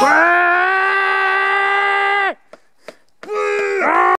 Wow!